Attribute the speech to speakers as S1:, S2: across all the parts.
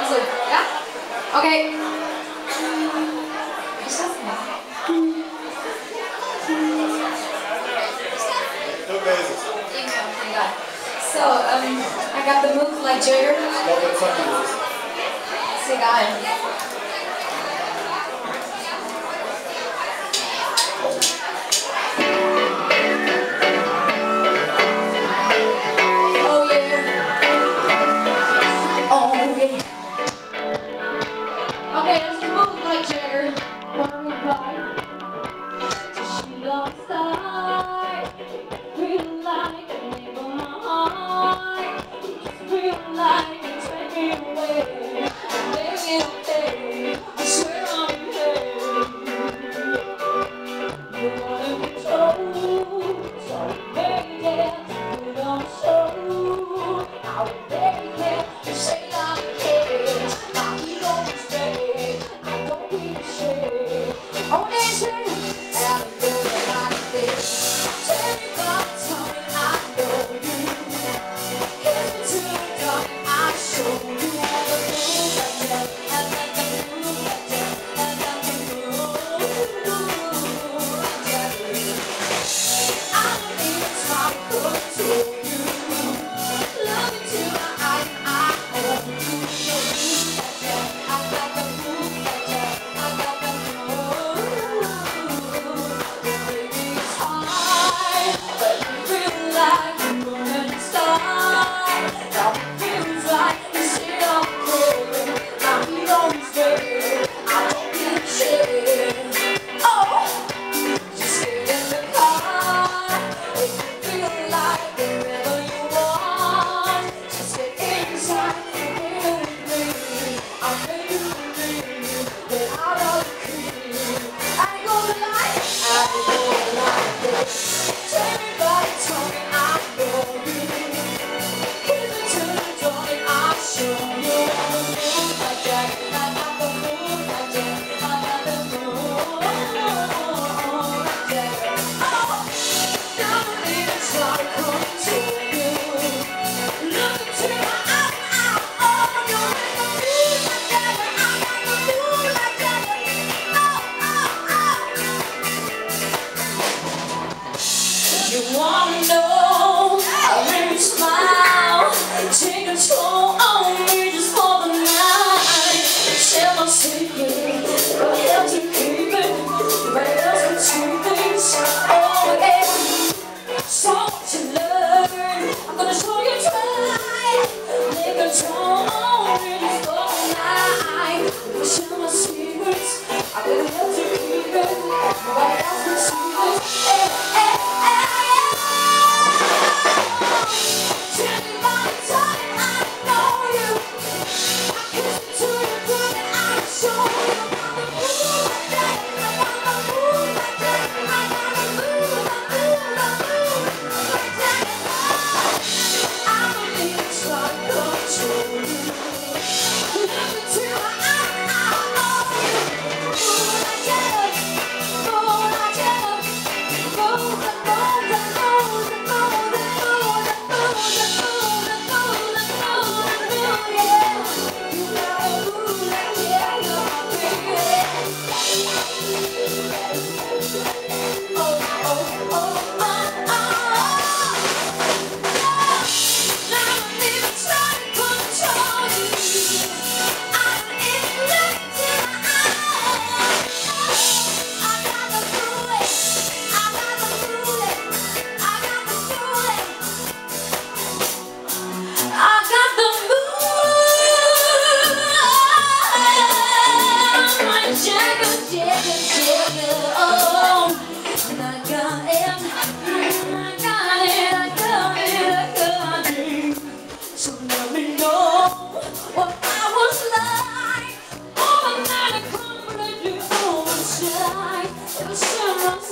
S1: Auf euch. Ja? Okay. So, um, I got the milk like Jagger. Ist egal. Thank you.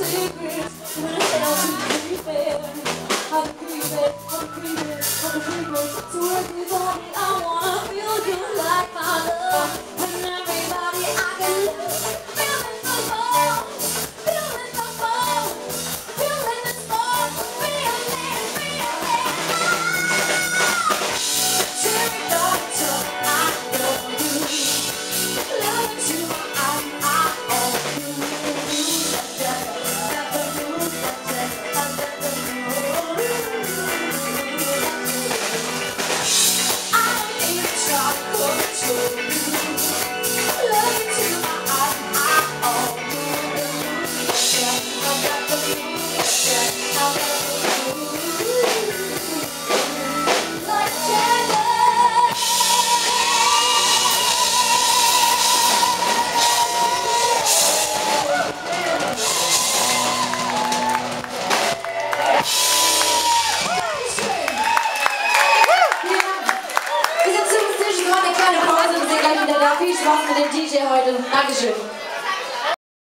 S1: I'm creeping, I'm creeping, I'm creeping, so I an DJ heute. Dankeschön.